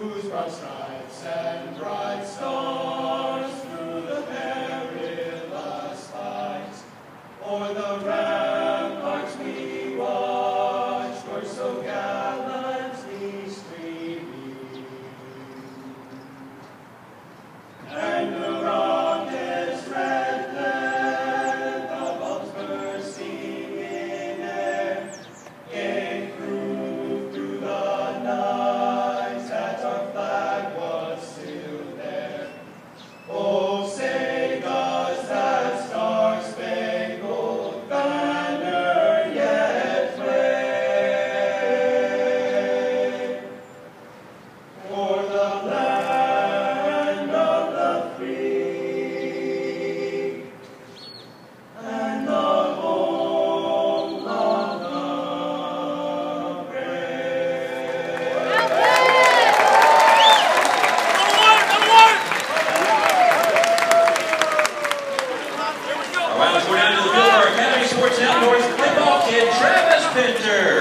whose broad stripes and bright stars Travis Pinter.